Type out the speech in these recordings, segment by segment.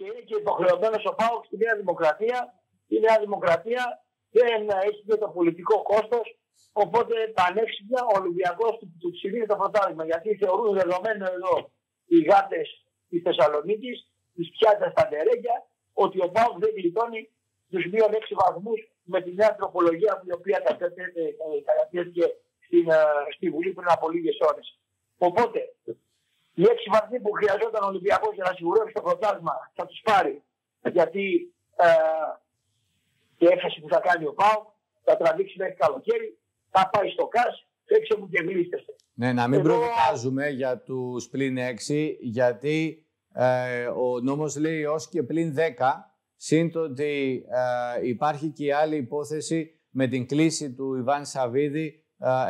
και είναι και υποχρεωμένος ο Πάοκ στη Νέα Δημοκρατία. Η Νέα Δημοκρατία δεν έχει και το πολιτικό κόστος. Οπότε πανέξυπνα ο Ολυμπιακός του, του ψηφίζει το πρωτάθλημα. Γιατί θεωρούν δεδομένο εδώ οι γάτες της Θεσσαλονίκης, τι πιάτε στα ντερέγια, ότι ο Πάοκ δεν γλιτώνει του μείον 6 βαθμούς με τη νέα τροπολογία η οποία κατατέθηκε στην, ε, στη Βουλή πριν από λίγες ώρες. Οπότε οι έξι βαθμοί που χρειαζόταν ο Ολυμπιακός για να σιγουρεύσει το πρωτάθλημα θα τους πάρει. Γιατί ε, η έφαση που θα κάνει ο Πάο θα τραβήξει μέχρι καλοκαίρι, θα πάει στο ΚΑΣ, έξω μου και γλίστεστε. Ναι, να μην Εδώ... προδικάζουμε για τους πλην 6, γιατί ε, ο νόμος λέει ως και πλην 10, σύν ότι ε, υπάρχει και η άλλη υπόθεση με την κλίση του Ιβάν Σαββίδη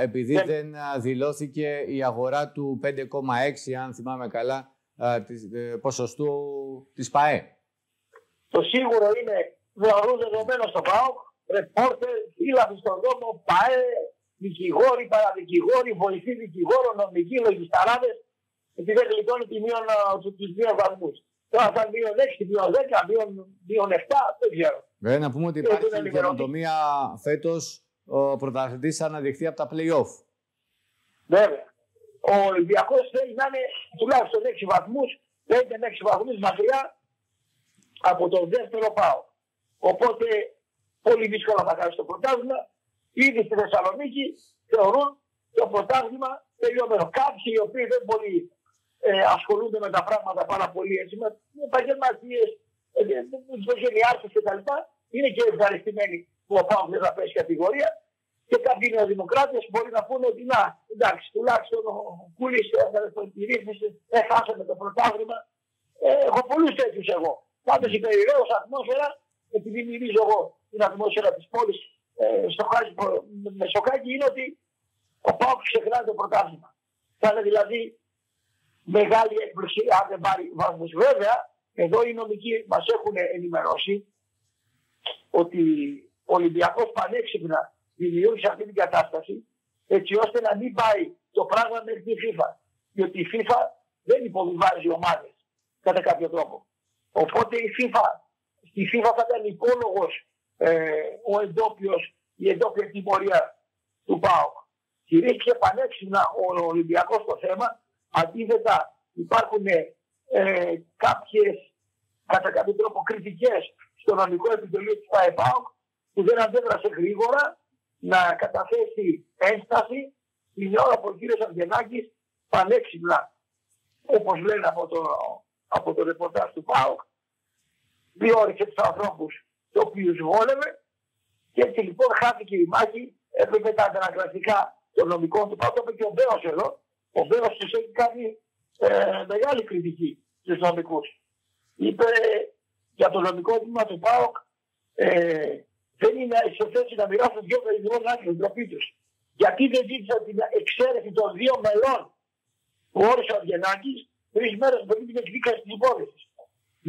επειδή ναι. δεν δηλώθηκε η αγορά του 5,6 αν θυμάμαι καλά ε, ποσοστού της ΠΑΕ. Το σίγουρο είναι θεωρούν δεδομένο στο ΠΑΟΚ, ρεπόρτερ, φύλαθοι στον δρόμο, ΠΑΕ, δικηγόροι, παραδικηγόροι, βοηθοί δικηγόρων, νομικοί, λογισταράδες, επειδή δεν γλιτώνει τη μείον, τους δύο βαθμούς. Τώρα θα μείον 6, μείον 10, μείον 7, δεν ξέρω. Βέβαια να πούμε ότι υπάρχει καινοτομία φέτος ο πρωταθλητής θα αναδειχθεί από τα play-off. Βέβαια. Ο Ολυμπιακό θέλει να είναι τουλάχιστον 6 βαθμού, 5 με 6 βαθμού μακριά από τον δεύτερο πάο. Οπότε πολύ δύσκολα θα κάνει το πρωτάθλημα. Ήδη στη Θεσσαλονίκη θεωρούν το πρωτάθλημα τελειωμένο. Κάποιοι οι οποίοι δεν πολύ ε, ασχολούνται με τα πράγματα πάρα πολύ έτσι, με επαγγελματίε, ε, οικογενειάρχε κτλ. Είναι και ευχαριστημένοι που ο Πάο δεν θα πέσει κατηγορία. Και κάποιοι νεοδημοκράτες μπορεί να πούνε ότι να, εντάξει, τουλάχιστον ο Κούλης έφερε τη ρύθμιση, έχασαμε το πρωτάθλημα. Ε, έχω πολλούς τέτοιους εγώ. Πάντως η περιραίω ατμόσφαιρα, επειδή μυρίζω εγώ την ατμόσφαιρα της πόλης ε, στο χάρι με σοκάκι, είναι ότι ο Πάο ξεχνάει το πρωτάθλημα. Θα είναι δηλαδή μεγάλη έκπληξη αν δεν πάρει βαθμού. Βέβαια, εδώ οι νομικοί μας έχουν ενημερώσει ότι ο Ολυμπιακός πανέξυπνα δημιούργησε αυτή την κατάσταση έτσι ώστε να μην πάει το πράγμα μέχρι τη FIFA. Διότι η FIFA δεν υποβιβάζει ομάδες κατά κάποιο τρόπο. Οπότε η FIFA, στη FIFA θα ήταν υπόλογος ε, ο εντόπιος, η εντόπια τιμωρία του ΠΑΟΚ. Κηρύχθηκε πανέξυπνα ο Ολυμπιακός στο θέμα. Αντίθετα, υπάρχουν ε, κάποιες κατά κάποιο τρόπο κριτικές στο νομικό επιτελείο του ΠΑΕΠΑΟΚ που δεν αντέδρασε γρήγορα να καταθέσει ένσταση την ώρα που ο κύριος Αυγενάκη πανέξυπνα, όπως λένε από το, από το ρεπορτάζ του ΠΑΟΚ, διόρισε τους ανθρώπους το οποίους βόλευε και έτσι λοιπόν χάθηκε η μάχη. Έπρεπε τα αντανακλαστικά των νομικών του ΠΑΟΚ, το είπε και ο Μπέος εδώ. Ο Μπέος τους έχει κάνει ε, μεγάλη κριτική στους νομικούς. Είπε για το νομικό τμήμα του ΠΑΟΚ ε, δεν είναι σε θέση να μοιράσουν δύο περιβάλλον άκρη ντροπή τους. Γιατί δεν ζήτησαν την εξαίρεση των δύο μελών που όρισε ο Αυγενάκης τρεις μέρες πριν την εκδίκαση της υπόθεσης.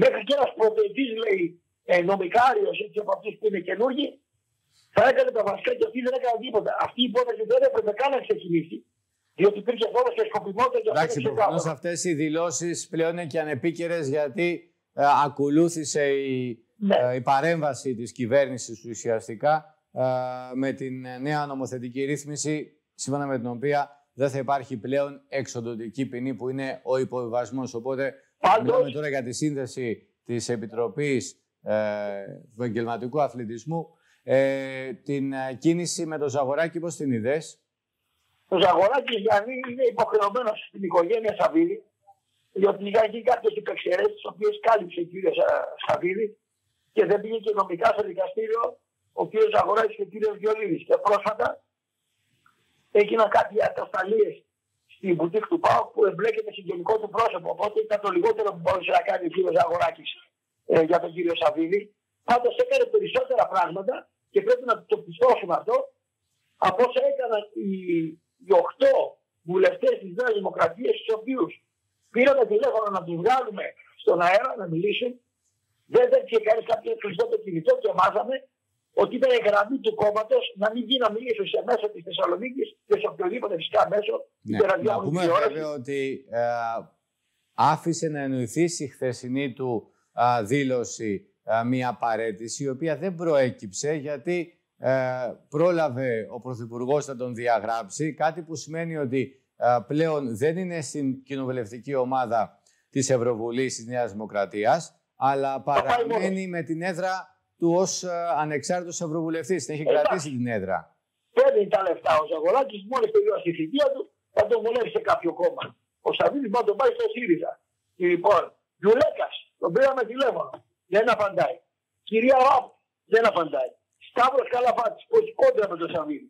Μέχρι και ένας πρωτοετής, λέει, ε, νομικάριος, έτσι από αυτούς που είναι καινούργοι, θα έκανε τα βασικά και αυτοί δεν έκαναν τίποτα. Αυτή η υπόθεση δεν έπρεπε καν να ξεκινήσει. Διότι υπήρχε φόβος και σκοπιμότητα και Εντάξει, προφανώς αυτές οι δηλώσεις πλέον είναι και ανεπίκαιρες γιατί ε, ακολούθησε η ναι. Ε, η παρέμβαση της κυβέρνησης ουσιαστικά ε, με την νέα νομοθετική ρύθμιση σύμφωνα με την οποία δεν θα υπάρχει πλέον εξοδοτική ποινή που είναι ο υποβιβασμός. Οπότε Πάντως... μιλάμε τώρα για τη σύνδεση της Επιτροπής ε, του Επαγγελματικού Αθλητισμού ε, την κίνηση με το Ζαγοράκη πώς την είδες; Ο Ζαγοράκης δηλαδή είναι υποχρεωμένος στην οικογένεια Σαββίδη διότι υπάρχει κάποιες υπεξαιρέσεις τις οποίες κάλυψε ο κ. Σαββίδη και δεν πήγε και νομικά στο δικαστήριο ο κ. Ζαγοράκη και ο κ. Βιολίδη. Και πρόσφατα έγιναν κάποιοι ατασταλίες στην μπουτίκ του ΠΑΟΚ που εμπλέκεται συγγενικό του πρόσωπο. Οπότε ήταν το λιγότερο που μπορούσε να κάνει ο κ. Ζαγοράκη ε, για τον κ. Σαββίδη. Πάντως έκανε περισσότερα πράγματα και πρέπει να το πιστώσουμε αυτό από όσα έκαναν οι, οι 8 βουλευτές της Νέας Δημοκρατίας, τους οποίους πήραμε τηλέφωνο να τους βγάλουμε στον αέρα να μιλήσουν δεν και κανείς κάποιος κλειστό το κινητό και μάθαμε ότι ήταν η γραμμή του κόμματος να μην γίνει να μιλήσει σε μέσο της Θεσσαλονίκης και σε οποιοδήποτε φυσικά μέσο. Ναι, να πούμε βέβαια ότι ε, άφησε να εννοηθείς η χθεσινή του δήλωση μία παρέτηση, η οποία δεν προέκυψε γιατί ε, πρόλαβε ο Πρωθυπουργός να τον διαγράψει, κάτι που σημαίνει ότι πλέον δεν είναι στην κοινοβουλευτική ομάδα της Ευρωβουλής της Νέας Δημοκρατίας, αλλά παραμένει με την έδρα του ως ανεξάρτητος Ευρωβουλευτής. Την έχει κρατήσει την έδρα. Παίρνει τα λεφτά ο Ζαγοράκης, μόλις τελειώσει η θητεία του, θα τον βολεύει σε κάποιο κόμμα. Ο Σαββίδης θα τον πάει στο ΣΥΡΙΖΑ. Λοιπόν, Γιουλέκας, τον πήραμε τηλέφωνο. Δεν απαντάει. Κυρία Ραπ, δεν απαντάει. Σταύρος Καλαφάτης, που έχει κόντρα με τον Σαββίδη.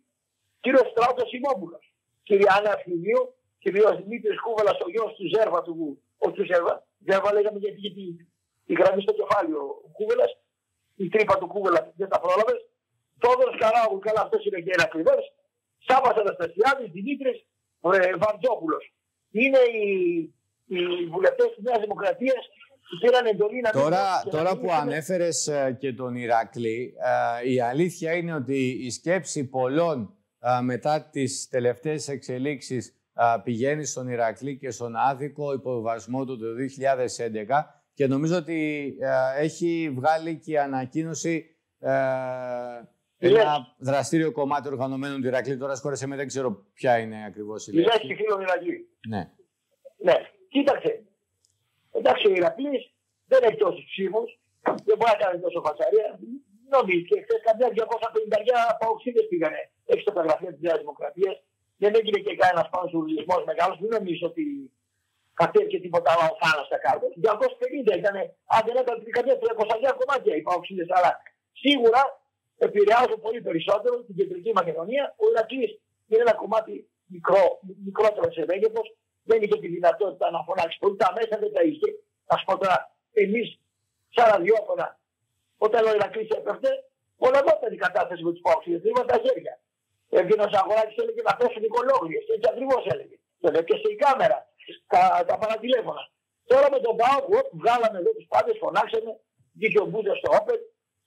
Κύριος Στράτος Σιμόπουλος. Κυρία Άννα Αρχιδίου, κύριος Δημήτρης Κούβελα, ο γιος του Ζέρβα του ο του Ζέρβα. Ζέρβα λέγαμε γιατί, γιατί η γραμμή στο κεφάλι ο Κούβελας, η τρύπα του Κούβελας δεν τα πρόλαβες. Τόδωρο Καράγου, καλά αυτός είναι και ένα ακριβέ. Σάβα Αναστασιάδης, Δημήτρης Βαντζόπουλο. Είναι οι, οι βουλευτές της Νέας Δημοκρατίας Τώρα, τώρα που ανέφερες ε, και τον Ηρακλή, ε, η αλήθεια είναι ότι η σκέψη πολλών ε, μετά τις τελευταίες εξελίξεις πηγαίνει στον Ηρακλή και στον άδικο υποβασμό του το 2011 και νομίζω ότι έχει βγάλει και ανακοίνωση ένα δραστήριο κομμάτι οργανωμένου του Ηρακλή. Τώρα σκόρεσε με, δεν ξέρω ποια είναι ακριβώς η λέξη. Η φίλο Ηρακλή. Ναι. Ναι. Κοίταξε, Εντάξει, ο Ηρακλής δεν έχει τόσους ψήφους, δεν μπορεί να κάνει τόσο φασαρία. Νομίζω και χθες καμιά 250 παοξίδε πήγανε έξω από τα γραφεία της Νέας Δημοκρατίας. Δεν έγινε και κανένας πανσουρλισμό μεγάλος. Μην νομίζω ότι κατέβηκε τίποτα ο θάλασσα στα κάρτα. 250 ήταν, αν δεν ήταν καμιά 300 κομμάτια οι παοξίδε. Αλλά σίγουρα επηρεάζουν πολύ περισσότερο την κεντρική Μακεδονία. Ο Ηρακλής είναι ένα κομμάτι μικρό, μικρότερο σε μέγεθος δεν είχε τη δυνατότητα να φωνάξει πολύ. Τα μέσα δεν τα είχε. Α πω τώρα, εμείς σαν ραδιόφωνα, όταν ο Ηρακλής έπεφτε, πολεμόταν η κατάσταση με τους Πάουξ. Τρίβαν τα χέρια. Έβγαινε ο Σαγοράκη έλεγε να πέσουν οι κολόγριες. Έτσι ακριβώς έλεγε. Το και στην κάμερα, τα, τα παρατηλέφωνα. Τώρα με τον Πάουκ, βγάλαμε εδώ τους πάντες, φωνάξαμε, βγήκε ο Μπούζο στο Όπετ.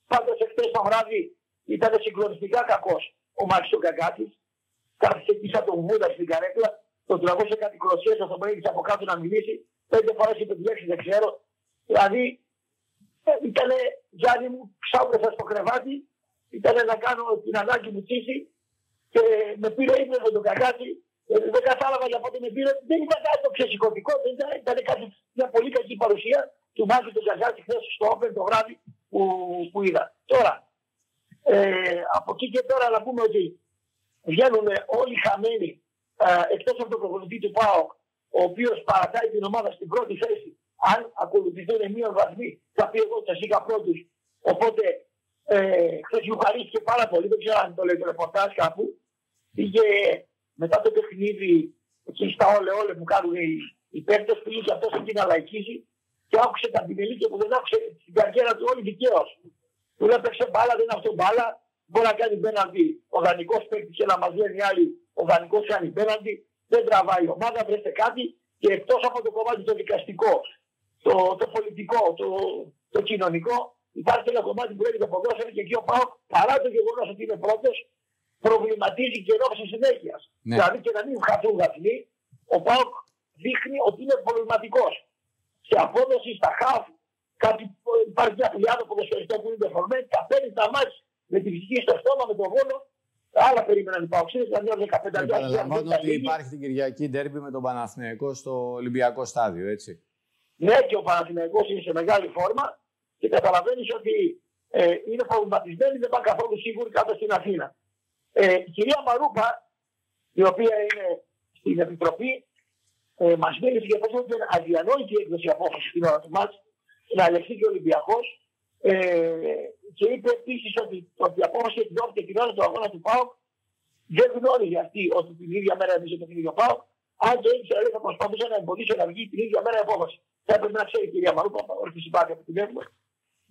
Πάντως εχθές το βράδυ ήταν συγκλονιστικά κακός ο Μάξιο Καγκάτης. Κάθισε εκεί σαν τον Βούδα στην καρέκλα τον τραβούσε κάτι κροσιέ, θα τον από κάτω να μιλήσει. Πέντε φορές είπε τη λέξη δεν ξέρω. Δηλαδή ε, ήταν Γιάννη μου, ξάπλωσα στο κρεβάτι, ήταν να κάνω την ανάγκη μου τσίση και με πήρε ύπνο με τον κακάτι. Ε, δεν κατάλαβα για πότε με πήρε. Δεν ήταν κάτι το ξεσηκωτικό, δεν ήταν, ήταν κάτι, μια πολύ κακή παρουσία του Μάκη του Κακάτη χθες στο Όπεν το βράδυ που, που είδα. Τώρα, ε, από εκεί και τώρα να πούμε ότι βγαίνουν όλοι χαμένοι εκτός από τον προπονητή του ΠΑΟΚ, ο οποίος παρατάει την ομάδα στην πρώτη θέση, αν ακολουθηθούν μία βαθμοί, θα πει εγώ σα είχα πρώτους. Οπότε ε, χθες ευχαρίστηκε πάρα πολύ, δεν ξέρω αν το λέει το ρεπορτάζ κάπου. Πήγε μετά το παιχνίδι εκεί στα όλε όλε που κάνουν οι, οι παίκτες, πήγε και αυτό εκεί να λαϊκίσει και άκουσε τα πινελίκια που δεν άκουσε στην καριέρα του όλοι δικαίως. Του λέει παίξε μπάλα, δεν είναι αυτό μπάλα, μπορεί να κάνει πέναντι ο δανεικός παίκτης και να μα λένε οι άλλοι ο δανεικός κάνει πέναντι, δεν τραβάει η ομάδα, βρέστε κάτι και εκτός από το κομμάτι το δικαστικό, το, το πολιτικό, το, το κοινωνικό, υπάρχει ένα κομμάτι που λέγεται ποδόσφαιρο και εκεί ο Πάο παρά το γεγονός ότι είναι πρώτος, προβληματίζει και σε συνέχειας. Ναι. Δηλαδή και να μην χαθούν βαθμοί, ο Πάο δείχνει ότι είναι προβληματικός. Σε απόδοση στα χαφ, κάτι, υπάρχει μια χιλιάδα ποδοσφαιριστών που είναι δεφορμένοι, τα παίρνει τα μάτια με τη φυσική στο στόμα, με τον βόλο Άλλα περίμεναν οι παοξίδε, δηλαδή 15 Επαναλαμβάνω ότι υπάρχει την Κυριακή ντέρμπι με τον Παναθηναϊκό στο Ολυμπιακό στάδιο, έτσι. Ναι, και ο Παναθηναϊκός είναι σε μεγάλη φόρμα και καταλαβαίνεις ότι ε, είναι προβληματισμένοι, δεν πάνε καθόλου σίγουροι κάτω στην Αθήνα. Ε, η κυρία Μαρούπα, η οποία είναι στην Επιτροπή, ε, μας μίλησε για αυτό είναι αδιανόητη έκδοση απόφασης στην ώρα του μάτς, να ελεγχθεί και ο Ολυμπιακός. Ε, και είπε επίσης ότι, ότι η απόφαση εκδόθηκε την ώρα του αγώνα του ΠΑΟΚ δεν γνώριζε αυτή ότι την ίδια μέρα εμεί το ίδιο ΠΑΟΚ. Αν το ήξερα, λέει, θα προσπαθούσε να εμποδίσει να βγει την ίδια μέρα η απόφαση. Θα έπρεπε να ξέρει η κυρία Μαρούπα, όχι συμπάθεια από την έχουμε.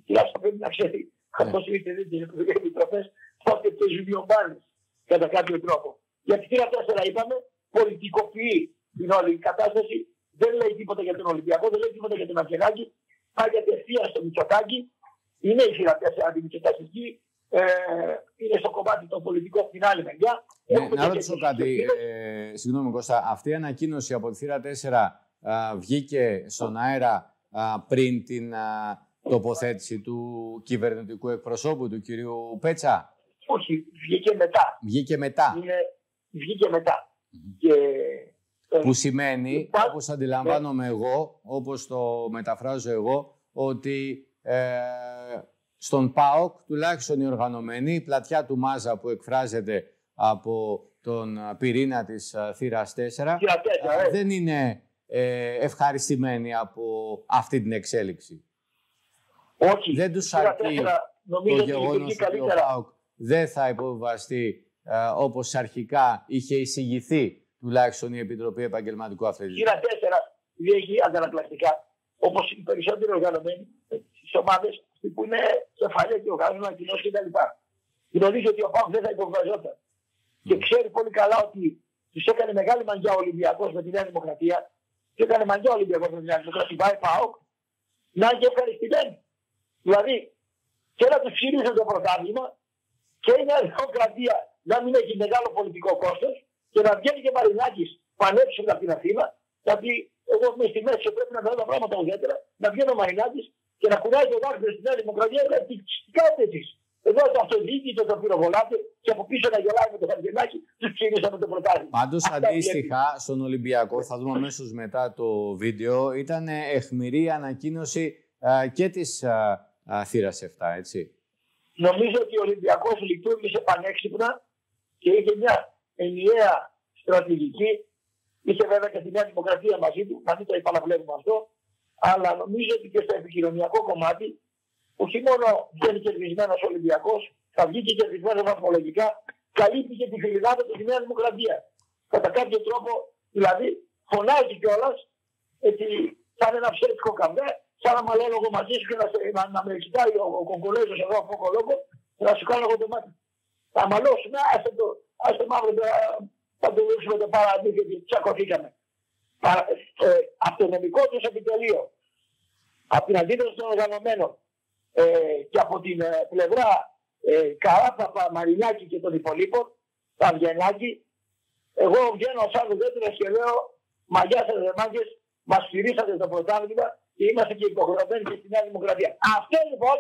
Τουλάχιστον πρέπει να ξέρει, όπω είτε δεν τι επιτροπές, πότε το ζημιομπάνει κατά κάποιο τρόπο. Γιατί τι τέσσερα είπαμε, πολιτικοποιεί την όλη κατάσταση, δεν λέει τίποτα για τον Ολυμπιακό, δεν λέει τίποτα για τον Αυγενάκη, πάει κατευθείαν στο Μητσοτάκι είναι η σειρά 4 αντιμετωπιστική, ε, είναι στο κομμάτι το πολιτικό από την άλλη μεριά. Ναι, να ρωτήσω κάτι, ε, συγγνώμη Κώστα, αυτή η ανακοίνωση από τη θύρα 4 α, βγήκε στον αέρα α, πριν την α, τοποθέτηση του κυβερνητικού εκπροσώπου, του κυρίου Πέτσα; Όχι, βγήκε μετά. Βγήκε μετά. Είναι, βγήκε μετά. Και, ε, που σημαίνει, υπά... όπως αντιλαμβάνομαι εγώ, όπως το μεταφράζω εγώ, ότι ε, στον ΠΑΟΚ, τουλάχιστον οι οργανωμένοι, η πλατιά του Μάζα που εκφράζεται από τον πυρήνα της θύρας 4, 4 ε. δεν είναι ε, ευχαριστημένοι από αυτή την εξέλιξη. Όχι. Δεν τους αρκεί το γεγονός ότι ο ΠΑΟΚ δεν θα υποβαστεί ε, όπως αρχικά είχε εισηγηθεί τουλάχιστον η Επιτροπή Επαγγελματικού Αθλητισμού. Κύρα 4 διέχει αντανακλαστικά, όπως οι περισσότεροι οργανωμένοι στις ομάδες που είναι κεφαλαία και οργανωμένο κοινό κτλ. Γνωρίζει ότι ο ΠΑΟΚ δεν θα υποβιβαζόταν. Mm. Και ξέρει πολύ καλά ότι τους έκανε μεγάλη μαγιά ο Ολυμπιακός με τη Νέα Δημοκρατία. Του έκανε μαγιά ο Ολυμπιακός με τη Νέα Δημοκρατία. Πάει ΠΑΟΚ να είναι ευχαριστημένοι. Δηλαδή και να τους ψήφισαν το πρωτάθλημα και η Νέα Δημοκρατία να μην έχει μεγάλο πολιτικό κόστος και να βγαίνει και Μαρινάκης πανέψιμο από την Αθήνα. Γιατί εγώ είμαι στη μέση και πρέπει να δω τα πράγματα ουδέτερα. Να βγαίνει ο Μαρινάκης και να κουράει το δάχτυλο στη Νέα Δημοκρατία, τι κάνετε εσείς. Εδώ το αυτοδιοίκητο το πυροβολάτε και από πίσω να γελάει με το χαρτιενάκι, τους ψήφισαμε το πρωτάθλημα. Πάντως αντίστοιχα στον Ολυμπιακό, θα δούμε αμέσως μετά το βίντεο, ήταν εχμηρή η ανακοίνωση α, και της θύρας 7, έτσι. Νομίζω ότι ο Ολυμπιακός λειτουργήσε πανέξυπνα και είχε μια ενιαία στρατηγική. Είχε βέβαια και τη Νέα Δημοκρατία μαζί του, να μην το επαναβλέπουμε αυτό. Αλλά νομίζω ότι και στο επικοινωνιακό κομμάτι, όχι μόνο βγαίνει κερδισμένος ο Ολυμπιακός, θα βγει και κερδισμένος βαθμολογικά, καλύπτει και τη φιλιδάδα του τη Νέα Δημοκρατία. Κατά κάποιο τρόπο, δηλαδή, φωνάζει κιόλας ότι θα είναι ένα ψεύτικο καμπέ, σαν να μαλώνω εγώ μαζί σου και να, να, να με κοιτάει ο, ο Κογκολέζος εδώ από κολόκο και να σου κάνω εγώ το μάτι. Θα μαλώσουμε, άστε το, άστε μαύρο, θα το δείξουμε το παραδείγμα γιατί τσακωθήκαμε ε, από το νομικό τους επιτελείο, από την αντίδραση των οργανωμένων ε, και από την ε, πλευρά ε, Καράπαπα, Μαρινάκη και των υπολείπων, τα Αυγενάκη, εγώ βγαίνω σαν ουδέτερος και λέω μαγιά σας δεμάγκε, μας στηρίσατε το πρωτάθλημα και είμαστε και υποχρεωμένοι και στη Νέα Δημοκρατία. Αυτό λοιπόν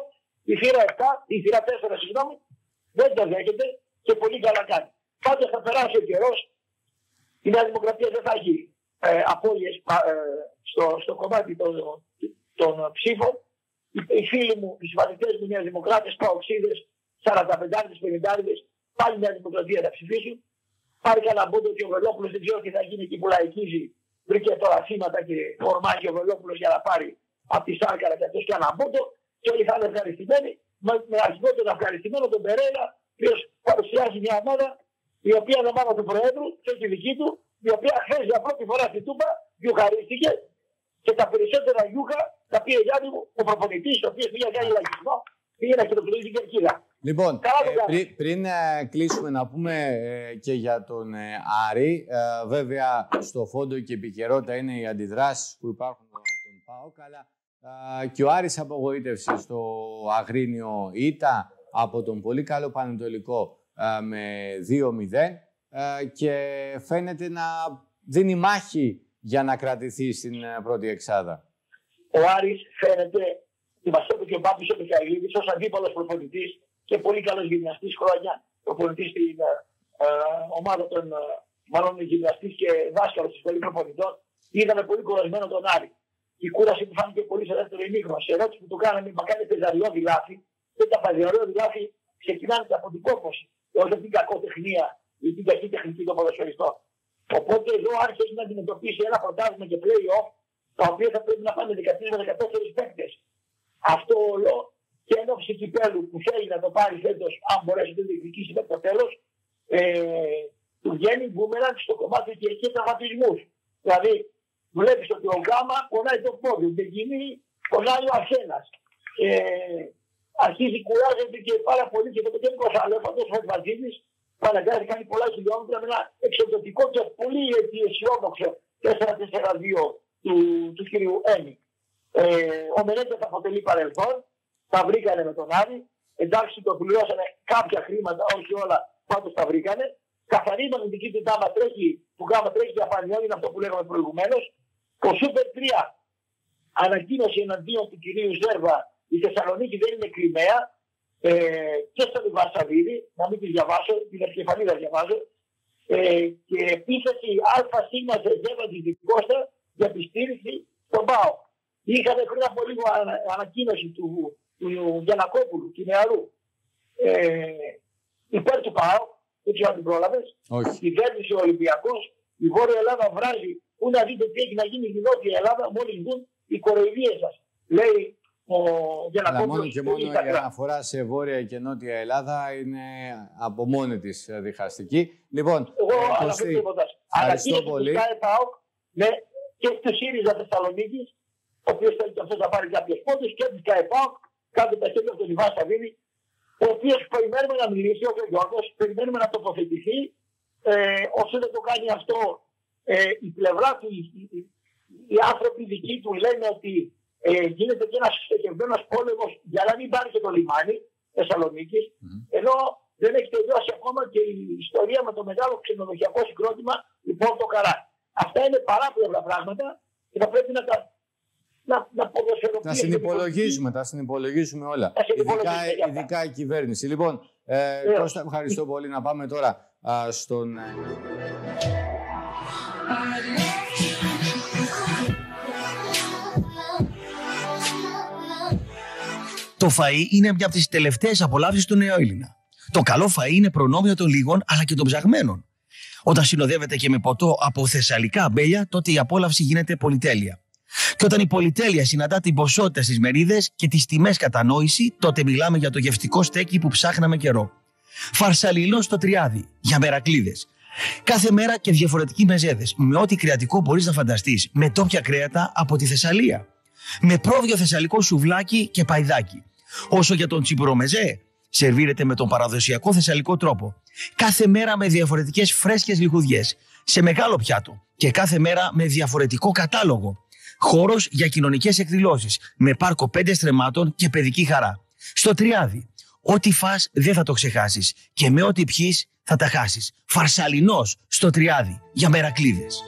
η θύρα 7, η θύρα 4, συγγνώμη, δεν το δέχεται και πολύ καλά κάνει. Πάντως θα περάσει ο καιρός, η Νέα Δημοκρατία δεν θα έχει ε, απώλειες ε, στο, στο κομμάτι των, των ψήφων. Οι, οι φίλοι μου, οι συμπατητέ μου, οι Δημοκράτες, Παοξίδες, 45 50 πάλι μια Δημοκρατία θα ψηφίσουν. Πάλι κανένα μπόντο ότι ο Βελόπουλο δεν ξέρω τι θα γίνει εκεί που λαϊκίζει. Βρήκε τώρα θύματα και ορμάζει ο Βελόπουλος για να πάρει από τη Σάρκαρα και αυτό και ένα μπόντο. Και όλοι θα είναι ευχαριστημένοι. Με, με αρχικό τον ευχαριστημένο τον Περέλα, ο οποίος παρουσιάζει μια ομάδα η οποία είναι ομάδα του Προέδρου και όχι δική του, η οποία χθες για πρώτη φορά στην Τούμπα διουχαρίστηκε και τα περισσότερα γιούχα τα πήρε Γιάννη μου, ο προπονητής, ο οποίος πήγε για λαϊκισμό, πήγε να χειροκροτήσει την κερκίδα. Λοιπόν, ε, πριν, πριν ε, κλείσουμε να πούμε ε, και για τον ε, Άρη, ε, βέβαια στο φόντο και επικαιρότητα είναι οι αντιδράσεις που υπάρχουν από τον ΠΑΟΚ, αλλά και ο Άρης απογοήτευσε στο Αγρίνιο ΙΤΑ από τον πολύ καλό Πανετολικό με 2-0. Ε, και φαίνεται να δίνει μάχη για να κρατηθεί στην ε, πρώτη εξάδα. Ο Άρης φαίνεται, θυμάστε και ο Μπάμπης ο Μιχαηλίδης ως αντίπαλος προπονητής και πολύ καλός γυμναστής χρόνια, προπονητής στην ε, ε, ομάδα των ε, μάλλον γυμναστής και δάσκαλος της πολύ προπονητών, είδαμε πολύ κουρασμένο τον Άρη. Η κούραση του φάνηκε πολύ σε δεύτερο ημίχρονο. Σε ερώτηση που του κάναμε, μα κάνει πεζαριώδη λάθη, και τα πεζαριώδη λάθη ξεκινάνε από την κόπωση, όχι από την κακοτεχνία ή την κακή τεχνική των ποδοσφαιριστών. Οπότε εδώ άρχισε να αντιμετωπίσει ένα πρωτάθλημα και play-off τα οποία θα πρέπει να πάνε 13 με 14 παίκτες. Αυτό όλο και εν ώψη κυπέλου που θέλει να το πάρει φέτος, αν μπορέσει να το διεκδικήσει μέχρι το τέλος, ε, του βγαίνει μπούμεραν στο κομμάτι του και τραυματισμούς. Δηλαδή, βλέπεις ότι ο Γκάμα πονάει το πόδι, ο Μπεγκινή πονάει ο Αρσένα. Ε, αρχίζει κουράζεται και πάρα πολύ και το παιδί Κοσαλέφαντο ο Βασίλης Παναγκάζει κάνει πολλά χιλιόμετρα με ένα εξοδοτικό και πολύ αισιόδοξο 4-4-2 του, του κυρίου Ένι. Ε, ο Μενέντε θα αποτελεί παρελθόν, τα βρήκανε με τον Άρη. Εντάξει, το πληρώσανε κάποια χρήματα, όχι όλα, πάντως τα βρήκανε. Καθαρή μαγνητική του τάμα τρέχει, που γάμα τρέχει για πανιόν, είναι αυτό που λέγαμε προηγουμένως. Το Super 3 ανακοίνωσε εναντίον του κυρίου Ζέρβα Η Θεσσαλονίκη δεν είναι Κρυμαία ε, και στο Βαρσαβίδη, να μην τη διαβάσω, την αρχιεφαλίδα διαβάζω, ε, και επίθεση ΑΣ σε ζεύα της Δικώστα για τη στήριξη στον ΠΑΟ. Είχαμε πριν από λίγο ανακοίνωση του, του Γιανακόπουλου, του νεαρού, ε, υπέρ του ΠΑΟ, δεν ξέρω αν την πρόλαβες. Η κυβέρνηση ο Ολυμπιακός, η Βόρεια Ελλάδα βράζει. Πού να δείτε τι έχει να γίνει στη Νότια Ελλάδα, μόλις δουν οι κοροϊδίες σας. Λέει ο Αλλά μόνο και μόνο η αναφορά σε Βόρεια και Νότια Ελλάδα είναι από μόνη της διχαστική. Λοιπόν, εγώ αναφέρω τίποτα. Ευχαριστώ πολύ. Ναι, και του ΣΥΡΙΖΑ Θεσσαλονίκης, ο οποίος θέλει και αυτός να πάρει κάποιες πόντε και του ΚΑΕΠΑΟΚ, κάτω τα χέρια του Λιβάς Σαββίδη, ο οποίος περιμένουμε να μιλήσει, ο Γιώργος, περιμένουμε να τοποθετηθεί. Ε, όσο δεν το κάνει αυτό, ε, η πλευρά του, οι, οι, οι άνθρωποι δικοί του λένε ότι ε, γίνεται και ένας στοχευμένος πόλεμος για να μην πάρει και το λιμάνι Θεσσαλονίκης. Mm. Ενώ δεν έχει τελειώσει ακόμα και η ιστορία με το μεγάλο ξενοδοχειακό συγκρότημα λοιπόν το Καρά. Αυτά είναι παράπλευρα πράγματα και θα πρέπει να τα να, να Τα συνυπολογίζουμε, τα συνυπολογίζουμε όλα. Ειδικά, ειδικά η κυβέρνηση. Λοιπόν, ε, ε Κώστα, ευχαριστώ πολύ. Να πάμε τώρα α, στον... Ε, το φαΐ είναι μια από τις τελευταίες απολαύσεις του νέου Έλληνα. Το καλό φαΐ είναι προνόμιο των λίγων αλλά και των ψαγμένων. Όταν συνοδεύεται και με ποτό από θεσσαλικά αμπέλια, τότε η απόλαυση γίνεται πολυτέλεια. Και όταν η πολυτέλεια συναντά την ποσότητα στις μερίδες και τις τιμές κατανόηση, τότε μιλάμε για το γευτικό στέκι που ψάχναμε καιρό. Φαρσαλιλό στο τριάδι, για μερακλείδες. Κάθε μέρα και διαφορετικοί μεζέδες, με ό,τι κρεατικό μπορείς να φανταστείς, με τόπια κρέατα από τη Θεσσαλία. Με πρόβιο θεσσαλικό σουβλάκι και παϊδάκι. Όσο για τον τσιπουρομεζέ, σερβίρεται με τον παραδοσιακό θεσσαλικό τρόπο. Κάθε μέρα με διαφορετικές φρέσκες λιχουδιές, σε μεγάλο πιάτο και κάθε μέρα με διαφορετικό κατάλογο. Χώρος για κοινωνικές εκδηλώσεις, με πάρκο πέντε στρεμάτων και παιδική χαρά. Στο τριάδι. Ό,τι φας δεν θα το ξεχάσεις και με ό,τι πιει θα τα χάσεις. Φαρσαλινός στο τριάδι για μερακλείδες.